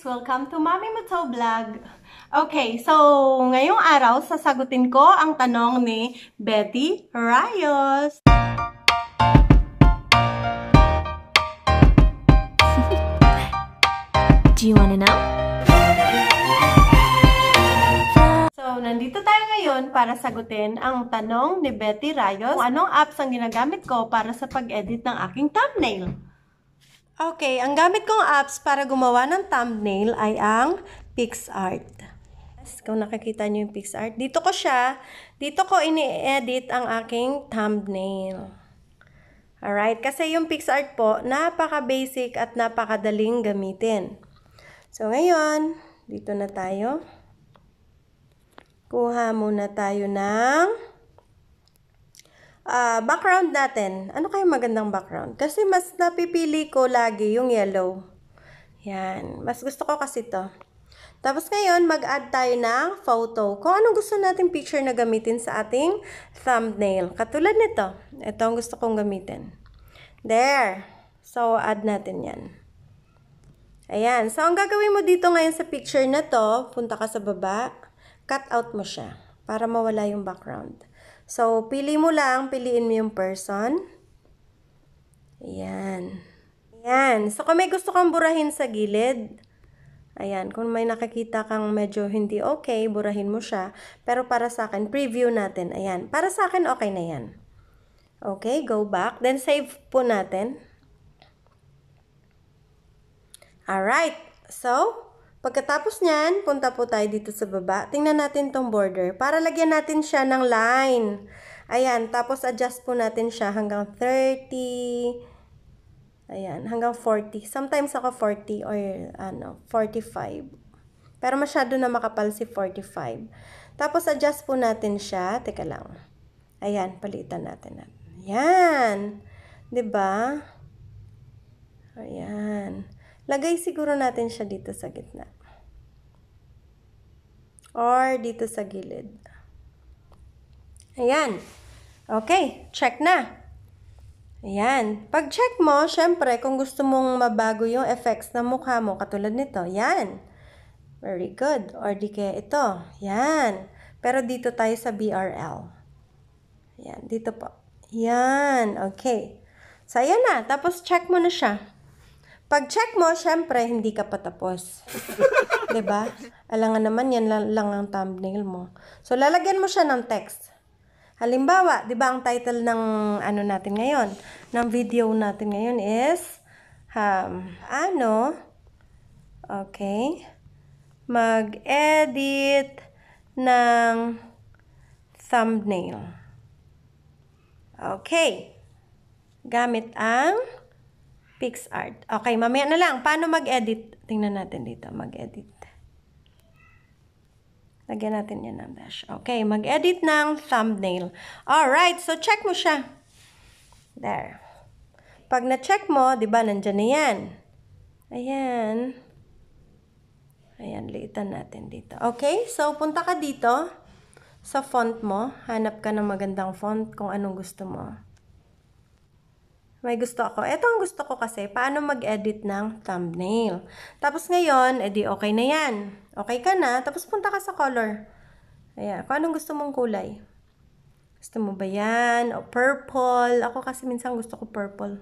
Welcome to Mami Mato Vlog. Okay, so ngayong araw sasagutin ko ang tanong ni Betty Rayos. Do you wanna know? So, nandito tayo ngayon para sagutin ang tanong ni Betty Rayos kung anong apps ang ginagamit ko para sa pag-edit ng aking thumbnail. Okay, ang gamit kong apps para gumawa ng thumbnail ay ang PixArt. Kung nakikita niyo yung PixArt, dito ko siya, dito ko ini-edit ang aking thumbnail. Alright, kasi yung PixArt po, napaka-basic at napakadaling gamitin. So, ngayon, dito na tayo. Kuha muna tayo ng uh, background natin. Ano kayo magandang background? Kasi mas napipili ko lagi yung yellow. Yan. Mas gusto ko kasi to. Tapos ngayon, mag-add tayo ng photo. Kung anong gusto nating picture na gamitin sa ating thumbnail. Katulad nito. Ito ang gusto kong gamitin. There. So, add natin yan. Ayan. So, ang gagawin mo dito ngayon sa picture na to, punta ka sa baba, cut out mo siya para mawala yung background. So, pili mo lang, piliin mo yung person. Ayan. Ayan. So, kung may gusto kang burahin sa gilid, ayan, kung may nakikita kang medyo hindi okay, burahin mo siya. Pero para sa akin, preview natin. Ayan. Para sa akin, okay na yan. Okay, go back. Then, save po natin. Alright. So, Pagkatapos niyan, punta po tayo dito sa baba. Tingnan natin tong border para lagyan natin siya ng line. Ayan, tapos adjust po natin siya hanggang 30. Ayan, hanggang 40. Sometimes ako 40 or ano, 45. Pero masyado na makapal si 45. Tapos adjust po natin siya. Teka lang. Ayan, palitan natin. Ayan. 'Di ba? Ayan. Lagay siguro natin siya dito sa gitna. Or dito sa gilid. Ayan. Okay, check na. Ayan. Pag-check mo, syempre, kung gusto mong mabago yung effects ng mukha mo, katulad nito, yan. Very good. Or di kaya ito. Yan. Pero dito tayo sa BRL. Yan. Dito po. Yan. Okay. So, ayan na. Tapos, check mo na siya. Pag-check mo, syempre, hindi ka patapos. ba? diba? Alangan naman, yan lang, lang ang thumbnail mo. So, lalagyan mo siya ng text. Halimbawa, di ba ang title ng ano natin ngayon, ng video natin ngayon is, um, ano, okay, mag-edit ng thumbnail. Okay. Gamit ang PixArt. Okay, mamaya na lang. Paano mag-edit? Tingnan natin dito. Mag-edit. Lagyan natin yan ng dash. Okay, mag-edit ng thumbnail. Alright, so check mo siya. There. Pag na-check mo, di ba, nandyan na yan. Ayan. Ayan, liitan natin dito. Okay, so punta ka dito sa font mo. Hanap ka ng magandang font kung anong gusto mo. May gusto ako. Ito ang gusto ko kasi, paano mag-edit ng thumbnail. Tapos ngayon, edi okay na yan. Okay ka na, tapos punta ka sa color. Ayan, kung anong gusto mong kulay. Gusto mo ba yan? O purple. Ako kasi minsan gusto ko purple.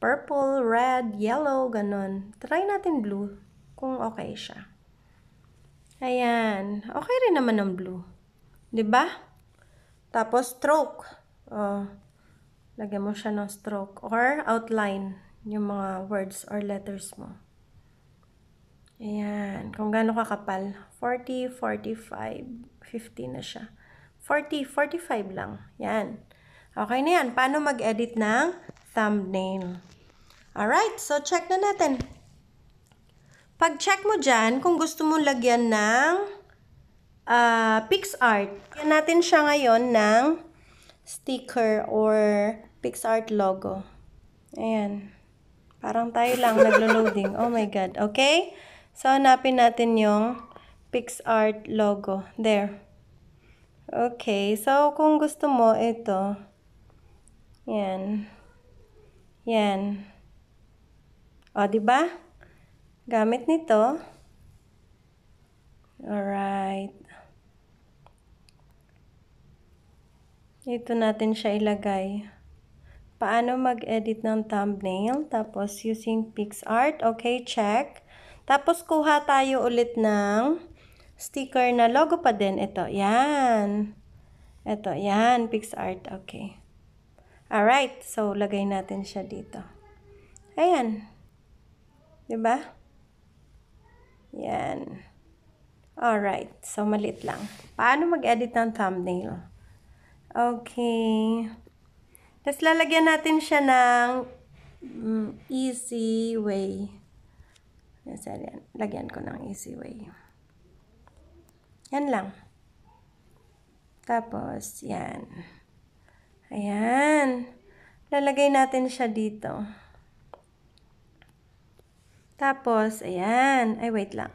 Purple, red, yellow, ganun. Try natin blue, kung okay siya. Ayan. Okay rin naman ng blue. ba? Diba? Tapos stroke. Oh. Lagyan mo siya ng stroke or outline yung mga words or letters mo. Ayan. Kung gaano kakapal. 40, 45, 50 na siya. 40, 45 lang. Yan. Okay na yan. Paano mag-edit ng thumbnail? Alright. So, check na natin. Pag-check mo dyan, kung gusto mong lagyan ng uh, PixArt, yan natin siya ngayon ng sticker or PixArt logo. Ayan. Parang tayo lang naglo-loading. Oh my God. Okay? So, hanapin natin yung PixArt logo. There. Okay. So, kung gusto mo, ito. Yan. Yan. O, di ba? gamit nito. Alright. Dito natin siya ilagay. Paano mag-edit ng thumbnail? Tapos, using PixArt. Okay, check. Tapos, kuha tayo ulit ng sticker na logo pa din. Ito, yan. Ito, yan. PixArt. Okay. Alright. So, lagay natin siya dito. Ayan. Diba? Yan. Alright. So, malit lang. Paano mag-edit ng thumbnail? Okay. Tapos lalagyan natin siya ng mm, easy way. Yes, yan. Lagyan ko ng easy way. Yan lang. Tapos, yan. Ayan. Lalagay natin siya dito. Tapos, ayan. Ay, wait lang.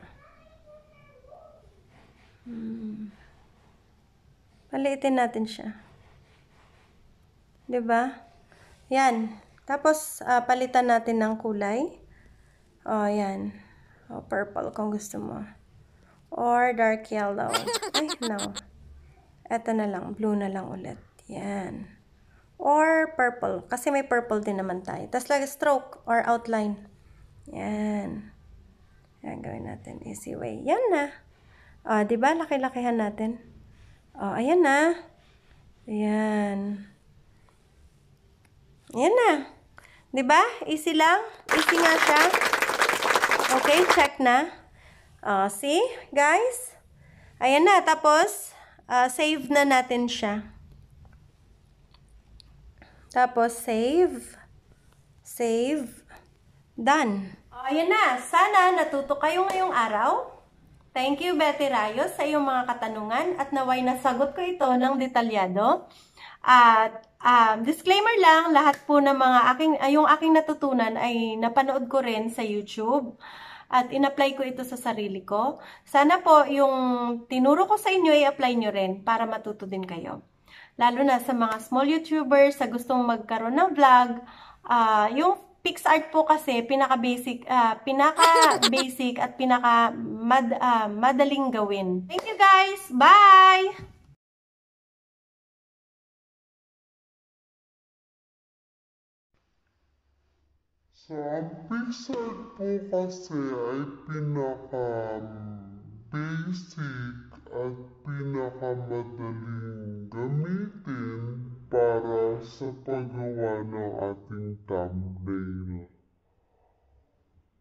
Hmm. Paliitin natin siya. 'Di ba? Yan. Tapos, uh, palitan natin ng kulay. Oh, yan. Oh, purple kung gusto mo. Or dark yellow. Ay, no. Ito na lang. Blue na lang ulit. Yan. Or purple. Kasi may purple din naman tayo. Tapos, like stroke or outline. Yan. Yan, gawin natin. Easy way. Yan na. Oh, di ba? Laki-lakihan natin. Oh, ayan na. Ayan. Yan na. ba? Easy lang. Easy nga siya. Okay, check na. Uh, see, guys? Ayan na. Tapos, uh, save na natin siya. Tapos, save. Save. Done. Ayan na. Sana natuto kayo ngayong araw. Thank you, Betty Rayos, sa iyong mga katanungan at naway nasagot ko ito ng detalyado. At um, disclaimer lang, lahat po ng mga aking, yung aking natutunan ay napanood ko rin sa YouTube at in-apply ko ito sa sarili ko. Sana po yung tinuro ko sa inyo ay apply nyo rin para matuto din kayo. Lalo na sa mga small YouTubers sa gustong magkaroon ng vlog, uh, yung PixArt po kasi pinaka-basic uh, pinaka-basic at pinaka mad, uh, madaling gawin. Thank you guys. Bye. Sa Pixar po kasi ay pinaka-basic at pinakamadaling gamitin para sa paggawa ng ating thumbnail.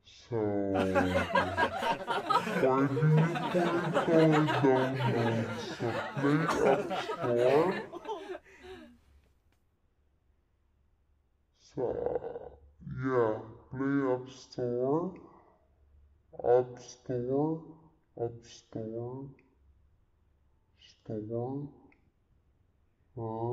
So, pwede niyo po ito i-download sa Play App Store. Sa Yeah, play App Store, App Store, App Store, Store, uh.